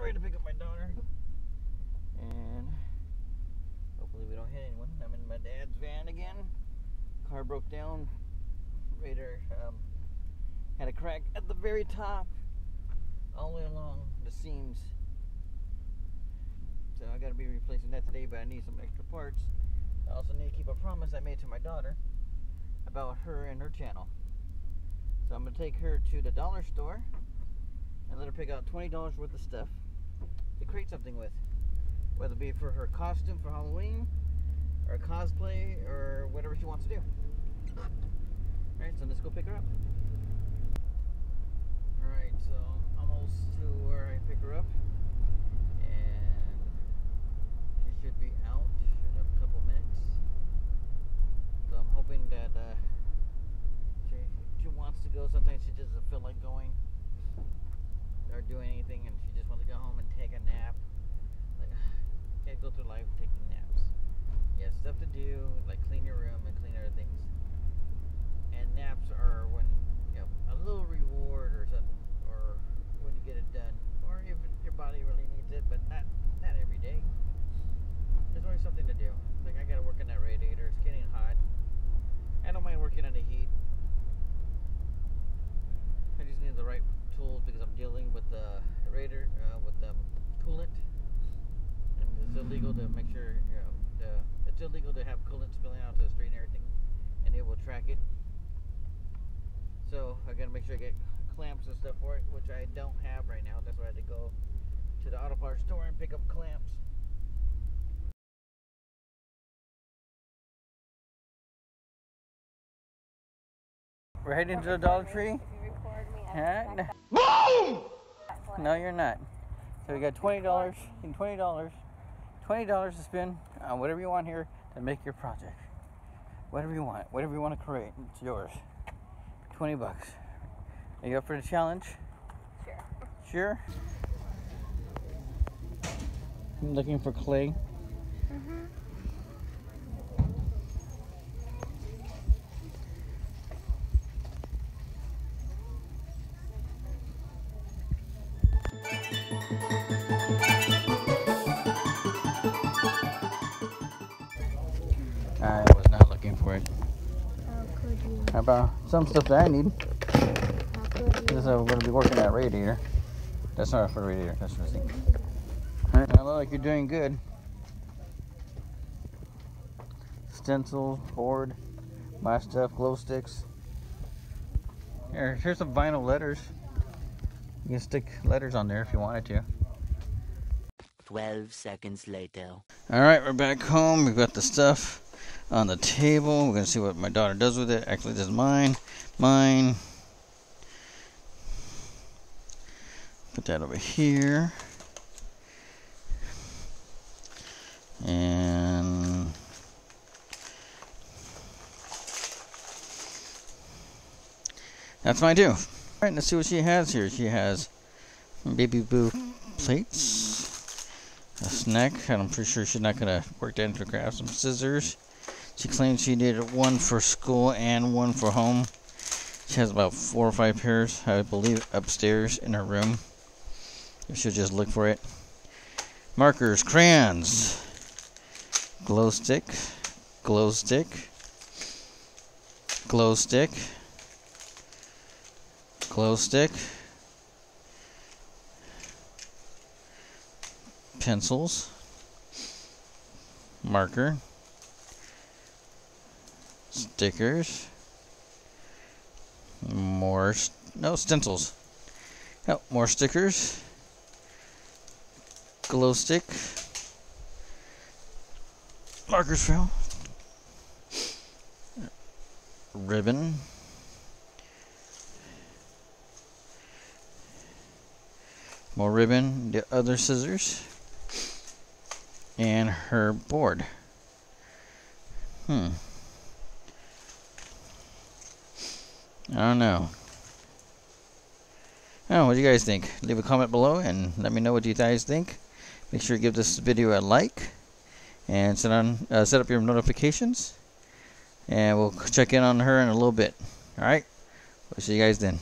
getting ready to pick up my daughter. And hopefully we don't hit anyone. I'm in my dad's van again. Car broke down. Raider um, had a crack at the very top, all the way along the seams. So I gotta be replacing that today, but I need some extra parts. I also need to keep a promise I made to my daughter about her and her channel. So I'm gonna take her to the dollar store and let her pick out $20 worth of stuff create something with. Whether it be for her costume for Halloween, or cosplay, or whatever she wants to do. Alright, so let's go pick her up. Alright, so almost to where I pick her up. And she should be out in a couple minutes. So I'm hoping that uh, she, she wants to go. Sometimes she doesn't feel like going or doing anything and she just wants to go home and take nap. Like, can't go through life taking naps. Yeah, stuff to do, like clean your room and clean other things. And naps are when, you know, a little reward or something, or when you get it done, or if your body really needs it, but not not every day. There's always something to do. Like I gotta work on that radiator. It's getting hot. I don't mind working on the heat. I just need the right tools because I'm dealing with the radiator, uh, with the coolant, and it's illegal to make sure you know the, it's illegal to have coolant spilling out to the street and everything, and it will track it. So I gotta make sure I get clamps and stuff for it, which I don't have right now. That's why I had to go to the auto parts store and pick up clamps. We're heading to the Dollar Tree. And boom! No, you're not. So we got twenty dollars and twenty dollars, twenty dollars to spend on whatever you want here to make your project. Whatever you want, whatever you want to create, it's yours. Twenty bucks. Are you up for the challenge? Sure. Sure. I'm looking for clay. Mm-hmm. I was not looking for it. How could you? How about some stuff that I need? How could This is how we're gonna be working that radiator. That's not for radiator, that's for the sink. Alright, I look like you're doing good. Stencil, board, my stuff, glow sticks. Here, here's some vinyl letters. You can stick letters on there if you wanted to. 12 seconds later. Alright, we're back home. We've got the stuff on the table. We're gonna see what my daughter does with it. Actually, this is mine. Mine. Put that over here. And that's my do. Alright, let's see what she has here. She has baby boo plates, a snack, and I'm pretty sure she's not gonna work that into grab some scissors. She claims she needed one for school and one for home. She has about four or five pairs, I believe, upstairs in her room. She'll just look for it. Markers, crayons, glow stick, glow stick, glow stick, glow stick, pencils, marker, stickers, more, st- no, stencils. Oh, more stickers, glow stick, markers fell, ribbon, more ribbon, the other scissors, and her board. Hmm. I don't know. Oh, what do you guys think? Leave a comment below and let me know what you guys think. Make sure you give this video a like and set on uh, set up your notifications. And we'll check in on her in a little bit. All right. We'll see you guys then.